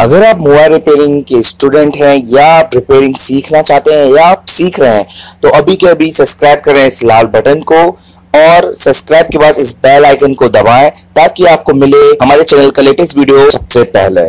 अगर आप mobile repairing के स्टूडेंट हैं या आप रिपेयरिंग सीखना चाहते हैं या आप सीख रहे हैं तो अभी के अभी सब्सक्राइब करें इस लाल बटन को और सब्सक्राइब के बाद इस बेल आइकन को दबाएँ ताकि आपको मिले हमारे चैनल का लेटेस्ट वीडियो सबसे पहले।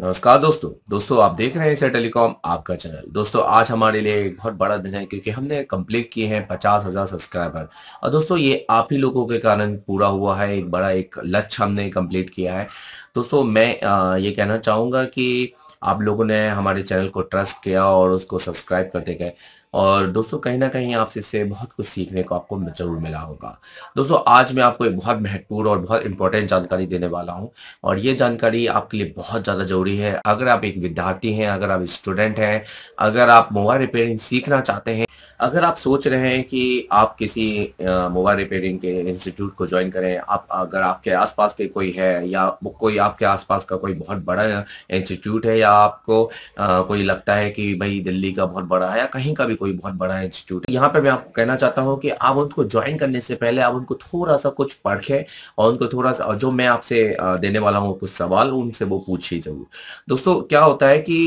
नमस्कार दोस्तों। दोस्तों आप देख रहे हैं इसे टेलीकॉम आपका चैनल। दोस्तों आज हमारे लिए एक बहुत बड़ा दिन है क्योंकि हमने कंप्लीट किए हैं पचास हज़ार सब्सक्राइबर और दोस्तों ये आप ही लोगों के कारण पूरा हुआ है। एक बड़ा एक लक्ष्य हमने कंप्लीट किया है। दोस्तों मैं आ, ये कहना चाहूँगा कि आप लोगों ने हमारे चैनल को ट्रस्ट किया और उसको सब्सक्राइब करते गए। और दोस्तों, कहीं ना कहीं आपसे इससे बहुत कुछ सीखने को आपको ज़रूर मिला होगा। दोस्तों, आज मैं आपको एक बहुत महत्वपूर्ण और बहुत इंपॉर्टेंट जानकारी देने वाला हूँ और ये जानकारी आपके लिए बहुत ज़्यादा ज़रूरी है। अगर आप एक विद्यार्थी हैं, अगर आप स्टूडेंट हैं, अगर आप मोबाइल रिपेयरिंग सीखना चाहते हैं अगर आप सोच रहे हैं कि आप किसी मोबाइल रिपेयरिंग के इंस्टीट्यूट को ज्वाइन करें आप अगर आपके आसपास के कोई है या कोई आपके आसपास का कोई बहुत बड़ा इंस्टीट्यूट है या आपको आ, कोई लगता है कि भाई दिल्ली का बहुत बड़ा है या कहीं का भी कोई बहुत बड़ा इंस्टीट्यूट है यहाँ पर मैं आपको कहना चाहता हूँ कि आप उनको ज्वाइन करने से पहले आप उनको थोड़ा सा कुछ पढ़े और उनको थोड़ा सा जो मैं आपसे देने वाला हूँ कुछ सवाल उनसे वो पूछिए ज़रूर। दोस्तों क्या होता है कि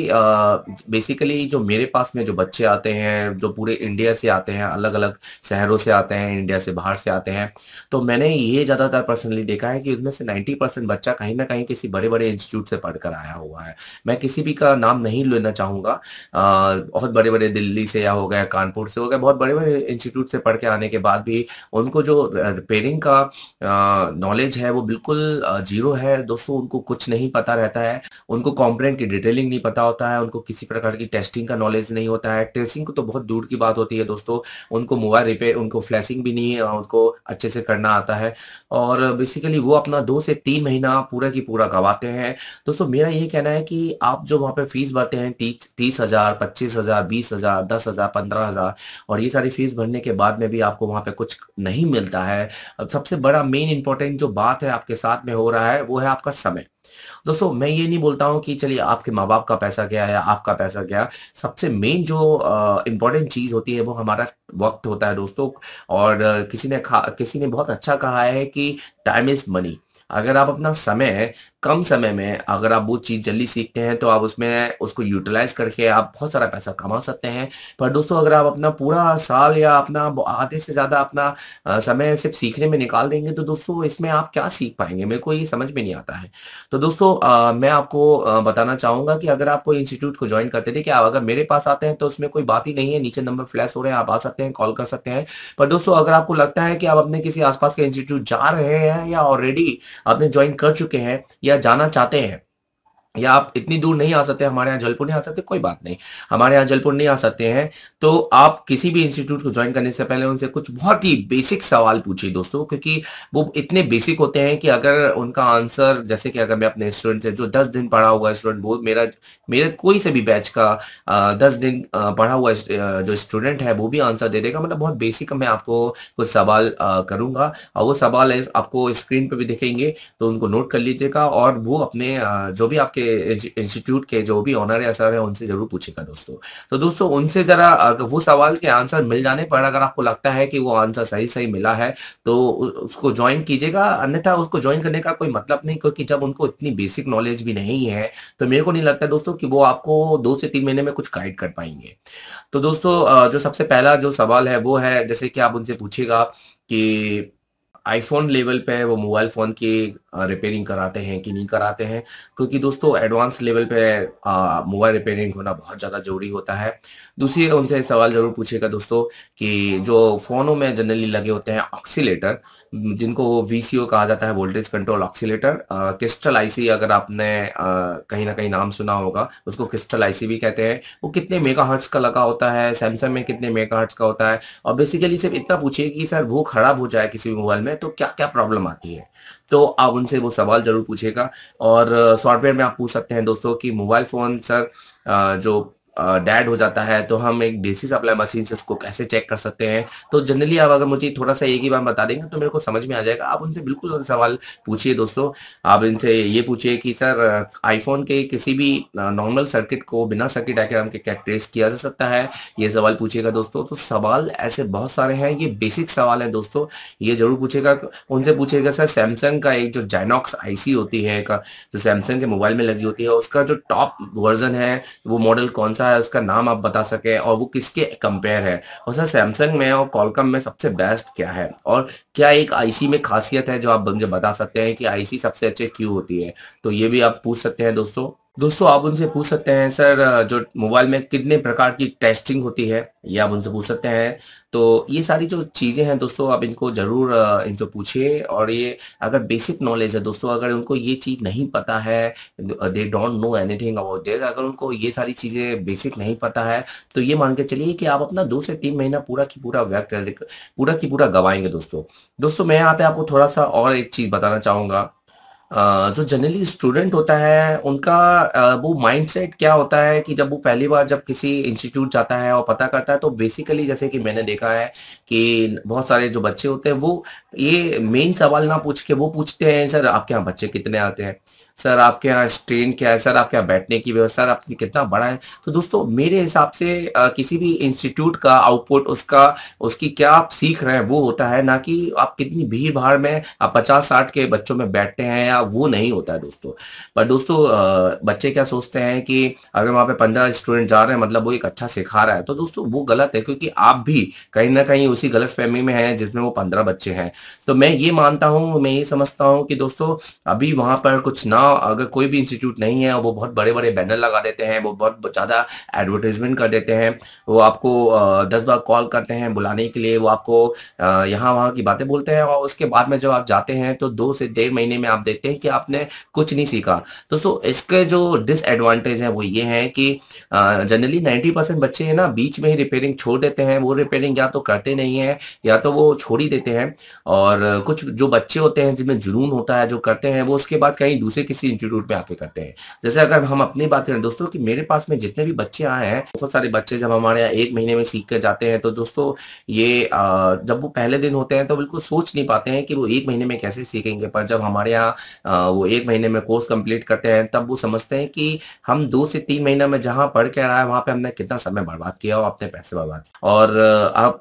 बेसिकली जो मेरे पास में जो बच्चे आते हैं जो पूरे इंडिया इंडिया से आते हैं अलग अलग शहरों से आते हैं इंडिया से बाहर से आते हैं। तो मैंने ये ज़्यादातर पर्सनली देखा है कि उसमें से 90 परसेंट बच्चा कहीं ना कहीं किसी बड़े बड़े इंस्टीट्यूट से पढ़कर आया हुआ है। मैं किसी भी का नाम नहीं लेना चाहूँगा। बहुत बड़े बड़े दिल्ली से या हो गया, कानपुर से हो गया, बहुत बड़े बड़े इंस्टीट्यूट से पढ़ के आने के बाद भी उनको जो रिपेयरिंग का नॉलेज है वो बिल्कुल ज़ीरो है। दोस्तों, उनको कुछ नहीं पता रहता है। उनको कॉम्पोनेंट की डिटेलिंग नहीं पता होता है। उनको किसी प्रकार की टेस्टिंग का नॉलेज नहीं होता है। टेस्टिंग को तो बहुत दूर की बात होती होती है दोस्तों, उनको मोबाइल रिपेयर, उनको फ्लैशिंग भी नहीं उनको अच्छे से करना आता है। और बेसिकली वो अपना दो से तीन महीना पूरा की पूरा गवाते हैं। दोस्तों, मेरा ये कहना है कि आप जो वहाँ पे फ़ीस भरते हैं, तीस तीस हज़ार, पच्चीस हज़ार, बीस हज़ार, दस हज़ार, पंद्रह हज़ार, और ये सारी फ़ीस भरने के बाद में भी आपको वहाँ पे कुछ नहीं मिलता है। सबसे बड़ा मेन इंपॉर्टेंट जो बात है आपके साथ में हो रहा है, वो है आपका समय। दोस्तों, मैं ये नहीं बोलता हूँ कि चलिए आपके माँ बाप का पैसा गया या आपका पैसा गया। सबसे मेन जो इम्पोर्टेंट चीज़ होती है वो हमारा वक्त होता है दोस्तों और किसी ने किसी ने बहुत अच्छा कहा है कि टाइम इज़ मनी अगर आप अपना समय कम समय में अगर आप वो चीज़ जल्दी सीखते हैं तो आप उसमें उसको यूटिलाइज करके आप बहुत सारा पैसा कमा सकते हैं। पर दोस्तों, अगर आप अपना पूरा साल या अपना आधे से ज़्यादा अपना समय सिर्फ़ सीखने में निकाल देंगे तो दोस्तों, इसमें आप क्या सीख पाएँगे? मेरे को ये समझ में नहीं आता है। तो दोस्तों मैं आपको बताना चाहूँगा कि अगर आप कोई इंस्टीट्यूट को ज्वाइन करते थे कि आप अगर मेरे पास आते हैं तो उसमें कोई बात ही नहीं है, नीचे नंबर फ्लैश हो रहे हैं, आप आ सकते हैं कॉल कर सकते हैं। पर दोस्तों, अगर आपको लगता है कि आप अपने किसी आसपास के इंस्टीट्यूट जा रहे हैं या ऑलरेडी आपने ज्वाइन कर चुके हैं, या जाना चाहते हैं। या आप इतनी दूर नहीं आ सकते, हमारे यहाँ जलपुर नहीं आ सकते, कोई बात नहीं। हमारे यहाँ जलपुर नहीं आ सकते हैं। तो आप किसी भी इंस्टीट्यूट को ज्वाइन करने से पहले उनसे कुछ बहुत ही बेसिक सवाल पूछिए दोस्तों, क्योंकि वो इतने बेसिक होते हैं कि अगर उनका आंसर जैसे कि अगर मैं अपने स्टूडेंट से जो दस दिन पढ़ा हुआ स्टूडेंट वो मेरा, मेरे कोई से भी बैच का दस दिन पढ़ा हुआ जो स्टूडेंट है, वो भी आंसर दे देगा। मतलब बहुत बेसिक मैं आपको कुछ सवाल करूँगा। और वो सवाल आपको स्क्रीन पर भी दिखेंगे तो उनको नोट कर लीजिएगा। और वो अपने जो भी आपके के इंस्टीट्यूट के जो भी ऑनर या सर है, उनसे ज़रूर पूछेगा दोस्तों। तो दोस्तों, उनसे जरा वो सवाल के आंसर मिल जाने पर अगर आपको लगता है कि वो आंसर सही सही मिला है तो उसको ज्वाइन कीजिएगा। अन्यथा उसको ज्वाइन करने का कोई मतलब नहीं, क्योंकि जब उनको इतनी बेसिक नॉलेज भी नहीं है तो मेरे को नहीं लगता दोस्तों कि वो आपको दो से तीन महीने में कुछ गाइड कर पाएँगे। तो दोस्तों जो सबसे पहला जो सवाल है, वो है, जैसे कि आप उनसे पूछेगा कि आईफोन लेवल पे वो मोबाइल फ़ोन की रिपेयरिंग कराते हैं कि नहीं कराते हैं? क्योंकि दोस्तों एडवांस लेवल पे मोबाइल रिपेयरिंग होना बहुत ज़्यादा ज़रूरी होता है। दूसरी उनसे सवाल ज़रूर पूछेगा दोस्तों कि जो फ़ोनों में जनरली लगे होते हैं ऑक्सीलेटर जिनको वीसीओ कहा जाता है voltage control oscillator crystal IC अगर आपने कहीं ना कहीं नाम सुना होगा, उसको क्रिस्टल आईसी भी कहते हैं। वो कितने मेगा हर्ट्स का लगा होता है? सैमसंग में कितने मेगा हर्ट्स का होता है? और बेसिकली सिर्फ़ इतना पूछिए कि सर वो खराब हो जाए किसी भी मोबाइल में तो क्या क्या प्रॉब्लम आती है? तो आप उनसे वो सवाल ज़रूर पूछेगा और सॉफ्टवेयर में आप पूछ सकते हैं दोस्तों कि मोबाइल फ़ोन, सर जो डेड हो जाता है तो हम एक देसी सप्लाई मशीन से उसको कैसे चेक कर सकते हैं? तो जनरली आप अगर मुझे थोड़ा सा एक ही बार बता देंगे तो मेरे को समझ में आ जाएगा। आप उनसे बिल्कुल सवाल पूछिए दोस्तों। आप इनसे ये पूछिए कि, सर आईफोन के किसी भी नॉर्मल सर्किट को बिना सर्किट डायग्राम के क्या ट्रेस किया जा सकता है? ये सवाल पूछिएगा दोस्तों। तो सवाल ऐसे बहुत सारे हैं, ये बेसिक सवाल है दोस्तों। ये ज़रूर पूछेगा उनसे पूछेगा सर सैमसंग का एक जो जाइनॉक्स आईसी होती है जो सैमसंग के मोबाइल में लगी होती है, उसका जो टॉप वर्जन है, वो मॉडल कौन सा है, उसका नाम आप बता सके और वो किसके कंपेयर है? और सर सैमसंग में और कॉलकम में सबसे बेस्ट क्या है? और क्या एक आईसी में खासियत है जो आप मुझे बता सकते हैं कि आईसी सबसे अच्छे क्यों होती है? तो ये भी आप पूछ सकते हैं दोस्तों। दोस्तों, आप उनसे पूछ सकते हैं, सर, जो मोबाइल में कितने प्रकार की टेस्टिंग होती है, ये आप उनसे पूछ सकते हैं। तो ये सारी जो चीज़ें हैं दोस्तों, आप इनको ज़रूर इनसे पूछिए। और ये अगर बेसिक नॉलेज है दोस्तों, अगर उनको ये चीज़ नहीं पता है they don't know anything about this अगर उनको ये सारी चीज़ें बेसिक नहीं पता है तो ये मान के चलिए कि आप अपना दो से तीन महीना पूरा की पूरा व्यक्त पूरा की पूरा गवाएँगे दोस्तों। दोस्तों, मैं यहाँ पे आपको थोड़ा सा और एक चीज़ बताना चाहूँगा। जो जनरली स्टूडेंट होता है, उनका वो माइंडसेट क्या होता है कि जब वो पहली बार जब किसी इंस्टीट्यूट जाता है और पता करता है तो बेसिकली जैसे कि मैंने देखा है कि बहुत सारे जो बच्चे होते हैं, वो ये मेन सवाल ना पूछ के वो पूछते हैं, सर, आपके यहाँ बच्चे कितने आते हैं? सर आपके यहाँ स्ट्रेन क्या है? सर आपके यहाँ बैठने की व्यवस्था आपकी कितना बड़ा है? तो दोस्तों मेरे हिसाब से आ, किसी भी इंस्टीट्यूट का आउटपुट उसका उसकी क्या आप सीख रहे हैं वो होता है ना कि आप कितनी भीड़ भाड़ में आप पचास साठ के बच्चों में बैठते हैं या वो नहीं होता है दोस्तों। पर दोस्तों बच्चे क्या सोचते हैं कि अगर वहाँ पे पंद्रह स्टूडेंट जा रहे हैं मतलब वो एक अच्छा सिखा रहा है तो दोस्तों वो गलत है क्योंकि आप भी कहीं ना कहीं उसी गलत फहमी में है जिसमें वो पंद्रह बच्चे हैं। तो मैं ये मानता हूँ मैं ये समझता हूँ कि दोस्तों अभी वहाँ पर कुछ ना अगर कोई भी इंस्टीट्यूट नहीं है, वो बहुत बड़े बड़े बैनर लगा देते हैं, वो बहुत ज़्यादा एडवर्टाइजमेंट कर देते हैं, वो आपको दस बार कॉल करते हैं बुलाने के लिए, वो आपको यहाँ वहाँ की बातें बोलते हैं और उसके बाद में जब आप जाते हैं तो दो से डेढ़ महीने में आप देखते हैं कि आपने कुछ नहीं सीखा। दोस्तों इसके जो डिसएडवांटेज है वो ये है कि जनरली नाइन्टी परसेंट बच्चे ना, बीच में ही रिपेयरिंग छोड़ देते हैं, वो रिपेयरिंग या तो करते नहीं है, या तो वो छोड़ ही देते हैं। और कुछ जो बच्चे होते हैं जिनमें जुनून होता है, जो करते हैं, वो उसके बाद कहीं दूसरे किसी इंस्टीट्यूट में आके करते हैं। जैसे अगर हम अपनी बात करें, दोस्तों, कि मेरे पास में जितने भी बच्चे आए हैं, बहुत सारे बच्चे जब हमारे यहाँ एक महीने में सीख कर जाते हैं तो दोस्तों, ये जब वो पहले दिन होते हैं तो बिल्कुल सोच नहीं पाते हैं कि वो एक महीने में कैसे सीखेंगे। पर जब हमारे यहाँ वो एक महीने में कोर्स कंप्लीट करते हैं, तब वो समझते हैं कि हम दो से तीन महीना में जहाँ पढ़ के आया है, वहाँ पे हमने कितना समय बर्बाद किया और अपने पैसे बर्बाद और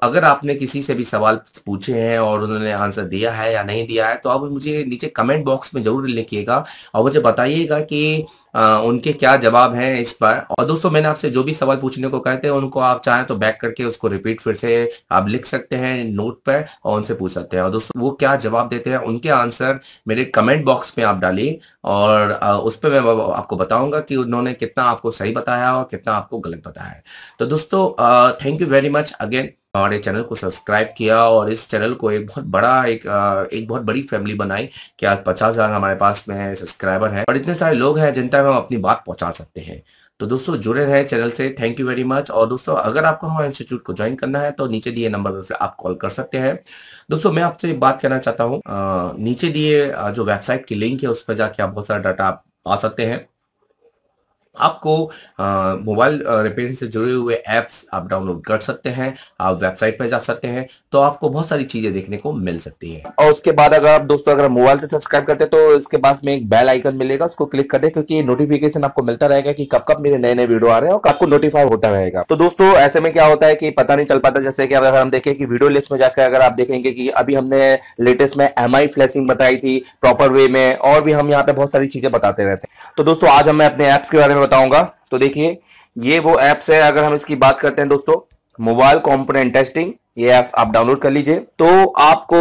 अगर आपने किसी से भी सवाल पूछे हैं और उन्होंने आंसर दिया है या नहीं दिया है तो आप मुझे नीचे कमेंट बॉक्स में ज़रूर लिखिएगा और मुझे बताइएगा कि आ, उनके क्या जवाब हैं इस पर। और दोस्तों मैंने आपसे जो भी सवाल पूछने को कहते हैं उनको आप चाहें तो बैक करके उसको रिपीट फिर से आप लिख सकते हैं नोट पर और उनसे पूछ सकते हैं। और दोस्तों वो क्या जवाब देते हैं उनके आंसर मेरे कमेंट बॉक्स में आप डालिए और आ, उस पर मैं आपको बताऊँगा कि उन्होंने कितना आपको सही बताया और कितना आपको गलत बताया है। तो दोस्तों thank you very much again हमारे चैनल को सब्सक्राइब किया और इस चैनल को एक बहुत बड़ा, एक एक बहुत बड़ी फैमिली बनाई कि आज पचास हज़ार हमारे पास में सब्सक्राइबर है और इतने सारे लोग हैं जिन तक हम अपनी बात पहुँचा सकते हैं। तो दोस्तों, जुड़े रहे चैनल से। थैंक यू वेरी मच और दोस्तों, अगर आपको हमारे इंस्टीट्यूट को ज्वाइन करना है तो नीचे दिए नंबर पर आप कॉल कर सकते हैं। दोस्तों, मैं आपसे बात करना चाहता हूँ। नीचे दिए जो वेबसाइट की लिंक है, उस पर जाके आप बहुत सारा डाटा आ सकते हैं। आपको मोबाइल रिपेयरिंग से जुड़े हुए ऐप्स आप डाउनलोड कर सकते हैं, आप वेबसाइट पर जा सकते हैं तो आपको बहुत सारी चीज़ें देखने को मिल सकती है। और उसके बाद अगर आप दोस्तों, अगर मोबाइल से सब्सक्राइब करते हैं तो इसके पास में एक बेल आइकन मिलेगा, उसको क्लिक कर दे, क्योंकि नोटिफिकेशन आपको मिलता रहेगा कि कब कब मेरे नए नए वीडियो आ रहे हैं और आपको नोटिफाई होता रहेगा। तो दोस्तों, ऐसे में क्या होता है कि पता नहीं चल पाता, जैसे कि अगर हम देखें कि वीडियो लिस्ट में जाकर अगर आप देखेंगे कि अभी हमने लेटेस्ट में एम आई फ्लैशिंग बताई थी प्रॉपर वे में, और भी हम यहाँ पे बहुत सारी चीज़ें बताते रहते हैं। तो दोस्तों, आज हमें अपने एप्स के बारे में बताऊँगा। तो देखिए, ये वो एप्स है, अगर हम इसकी बात करते हैं दोस्तों मोबाइल कॉम्पोनेंट टेस्टिंग ये ऐप्स आप डाउनलोड कर लीजिए। तो आपको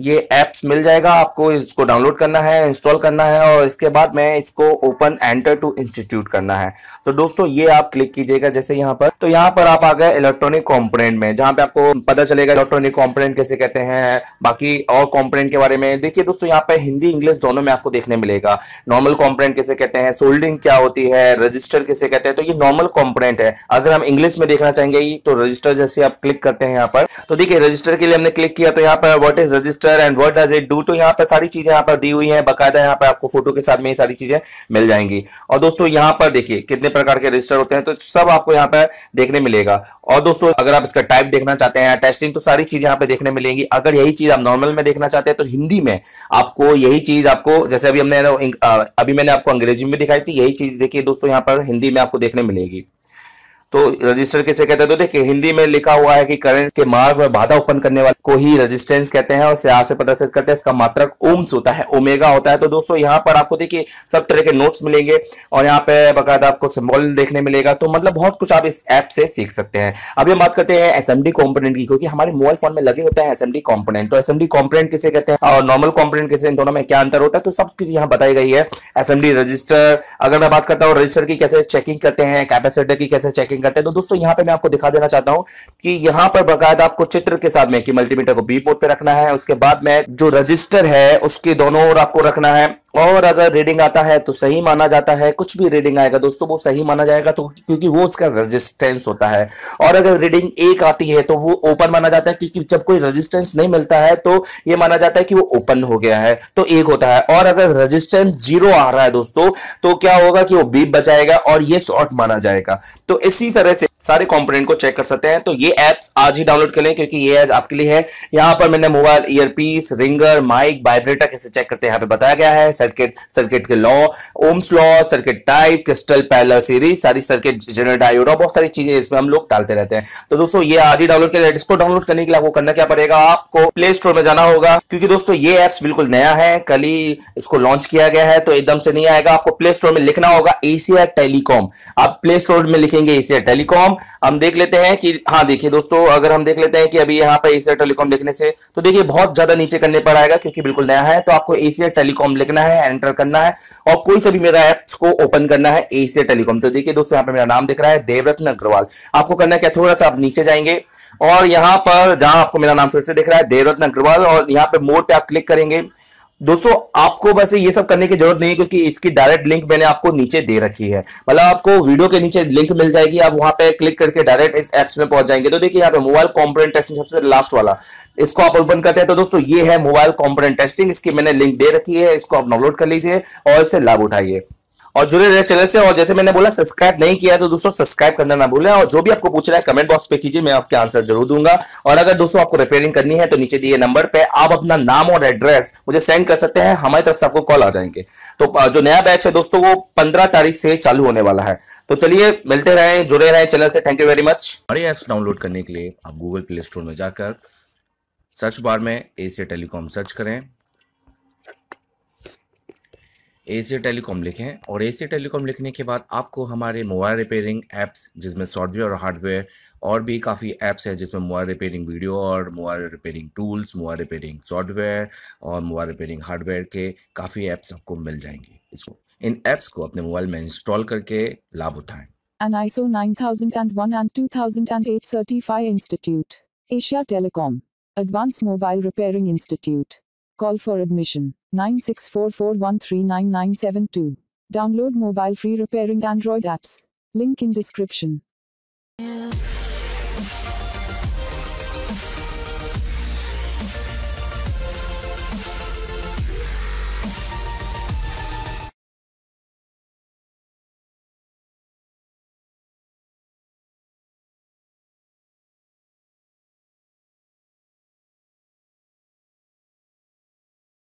ये ऐप्स मिल जाएगा। आपको इसको डाउनलोड करना है इंस्टॉल करना है और इसके बाद में इसको ओपन एंटर टू इंस्टीट्यूट करना है। तो दोस्तों, ये आप क्लिक कीजिएगा जैसे यहाँ पर। तो यहाँ पर आप आ गए इलेक्ट्रॉनिक कॉम्पोनेंट में, जहाँ पे आपको पता चलेगा इलेक्ट्रॉनिक कॉम्पोनेंट कैसे कहते हैं। बाकी और कॉम्पोनेंट के बारे में देखिए दोस्तों, यहाँ पे हिंदी, इंग्लिश दोनों में आपको देखने मिलेगा। नॉर्मल कॉम्पोनेंट कैसे कहते हैं सोल्डिंग क्या होती है रजिस्टर कैसे कहते हैं। तो ये नॉर्मल कॉम्पोनेंट है। अगर हम इंग्लिश में देखना चाहेंगे तो रजिस्टर जैसे आप क्लिक करते हैं यहाँ पर। तो देखिए रजिस्टर के लिए हमने क्लिक किया तो यहाँ पर what is register and what does it do तो यहाँ पर सारी चीज़ें यहाँ पर दी हुई हैं। बकायदा यहाँ पर आपको फ़ोटो के साथ में ये सारी चीज़ें मिल जाएँगी। और दोस्तों, यहाँ पर देखिए, कितने प्रकार के रजिस्टर होते हैं तो सब आपको यहाँ पर देखने मिलेगा। और दोस्तों, अगर आप इसका टाइप देखना चाहते हैं टेस्टिंग तो सारी चीज़ें यहाँ पे देखने मिलेंगी। अगर यही चीज़ आप नॉर्मल में देखना चाहते हैं तो हिंदी में आपको यही चीज़ आपको, जैसे अभी हमने अभी मैंने आपको अंग्रेज़ी में दिखाई थी, यही चीज़ देखिए दोस्तों, यहाँ पर हिंदी में आपको देखने मिलेगी। तो रजिस्टर किसे कहते हैं? तो देखिए, हिंदी में लिखा हुआ है कि करंट के मार्ग में बाधा उत्पन्न करने वाले को ही रेजिस्टेंस कहते हैं और से से प्रदर्शित करते हैं इसका मात्रक ओम्स होता है ओमेगा होता है। तो दोस्तों, यहाँ पर आपको देखिए, सब तरह के नोट्स मिलेंगे और यहाँ पे बकायदा आपको सिंबल देखने मिलेगा। तो मतलब बहुत कुछ आप इस ऐप से सीख सकते हैं। अभी हम बात करते हैं एस एम की, क्योंकि हमारे मोबाइल फ़ोन में लगे होते हैं एस एम तो एस एम किसे कहते हैं? और नॉर्मल कॉम्पोनेंट किसे? इन दोनों में क्या अंतर होता है? तो सब चीज़ यहाँ बताई गई है। एसएमडी रजिस्टर अगर मैं बात करता हूँ रजिस्टर की कैसे चेकिंग करते हैं कैपेसिटर की कैसे चेकिंग करते हैं। तो दोस्तों, यहाँ पे मैं आपको दिखा देना चाहता हूँ कि यहाँ पर बकायदा आपको चित्र के साथ में कि मल्टीमीटर को बी मोड पे रखना है, उसके बाद में जो रजिस्टर है, उसके दोनों ओर आपको रखना है। और अगर रीडिंग आता है तो सही माना जाता है, कुछ भी रीडिंग आएगा दोस्तों, वो सही माना जाएगा तो क्योंकि वो उसका रेजिस्टेंस होता है। और अगर रीडिंग एक आती है तो वो ओपन माना जाता है, क्योंकि जब कोई रेजिस्टेंस नहीं मिलता है तो ये माना जाता है कि वो ओपन हो गया है तो एक होता है। और अगर रेजिस्टेंस ज़ीरो आ रहा है दोस्तों तो क्या होगा कि वो बीप बचाएगा और ये शॉर्ट माना जाएगा। तो इसी तरह से सारे कंपोनेंट को चेक कर सकते हैं। तो ये एप्स आज ही डाउनलोड कर लें क्योंकि ये आपके लिए है। यहाँ पर मैंने mobile earpiece ringer mic vibrator कैसे चेक करते हैं, यहाँ पे बताया गया है। सर्किट सर्किट के law Ohm's law circuit type crystal parallel series सारी सर्किट जनरल डायोड और बहुत सारी चीज़ें इसमें हम लोग डालते रहते हैं। तो दोस्तों, ये आज ही डाउनलोड करें इसको डाउनलोड करने के लिए आपको करना क्या पड़ेगा? आपको प्ले स्टोर में जाना होगा, क्योंकि दोस्तों, ये एप्स बिल्कुल नया है। कल ही इसको लॉन्च किया गया है तो एकदम से नहीं आएगा। आपको प्ले स्टोर में लिखना होगा एशिया टेलीकॉम आप प्ले स्टोर में लिखेंगे एशिया टेलीकॉम हम देख लेते हैं कि हाँ देखिए दोस्तों, अगर हम देख लेते हैं कि अभी यहाँ पे एशिया टेलीकॉम लिखने से तो देखिए बहुत ज़्यादा नीचे करने पर आएगा, क्योंकि बिल्कुल नया है। तो आपको एशिया टेलीकॉम लिखना है एंटर करना है, और कोई सा भी मेरा एप्स को ओपन करना है एशिया टेलीकॉम तो देखिए दोस्तों, यहाँ पे मेरा नाम दिख रहा है, देवरत्न अग्रवाल। आपको करना क्या थोड़ा सा आप नीचे जाएँगे, और यहाँ पर जहाँ आपको मेरा नाम फिर से दिख रहा है, देवरत्न अग्रवाल, और यहाँ पे मोड पे आप क्लिक करेंगे। दोस्तों, आपको बस ये सब करने की ज़रूरत नहीं है, क्योंकि इसकी डायरेक्ट लिंक मैंने आपको नीचे दे रखी है। मतलब आपको वीडियो के नीचे लिंक मिल जाएगी, आप वहाँ पे क्लिक करके डायरेक्ट इस एप्स में पहुँच जाएँगे। तो देखिए, यहाँ पे मोबाइल कॉम्पोनेंट टेस्टिंग सबसे लास्ट वाला। इसको आप ओपन करते हैं तो दोस्तों, ये है मोबाइल कॉम्पोनेंट टेस्टिंग इसकी मैंने लिंक दे रखी है, इसको आप डाउनलोड कर लीजिए और इससे लाभ उठाइए। और जुड़े रहे चैनल से, और जैसे मैंने बोला सब्सक्राइब नहीं किया तो दोस्तों सब्सक्राइब करना ना भूलें, और जो भी आपको पूछ रहा है कमेंट बॉक्स पे कीजिए, मैं आपके आंसर ज़रूर दूँगा। और अगर दोस्तों आपको रिपेयरिंग करनी है तो नीचे दिए नंबर पे आप अपना नाम और एड्रेस मुझे सेंड कर सकते हैं, हमारी तरफ़ से आपको कॉल आ जाएँगे। तो जो नया बैच है दोस्तों, वो पंद्रह तारीख से चालू होने वाला है। तो चलिए, मिलते रहे, जुड़े रहे चैनल से थैंक यू वेरी मच बड़े ऐप्स डाउनलोड करने के लिए आप गूगल प्ले स्टोर में जाकर सर्च बार में एशिया टेलीकॉम सर्च करें। एशिया टेलीकॉम लिखें और एशिया टेलीकॉम लिखने के बाद आपको हमारे मोबाइल रिपेयरिंग ऐप्स जिसमें सॉफ्टवेयर और हार्डवेयर और भी काफ़ी ऐप्स हैं, जिसमें मोबाइल रिपेयरिंग वीडियो और mobile repairing tools mobile repairing software और मोबाइल रिपेयरिंग हार्डवेयर के काफ़ी ऐप्स आपको मिल जाएँगे इसको, इन ऐप्स को अपने मोबाइल में इंस्टॉल करके लाभ उठाएँ An ISO 9001 and 2008 Certified Institute. Asia Telecom. Advanced Mobile Repairing Institute. Call for admission 9644139972. Download mobile free repairing Android apps. Link in description.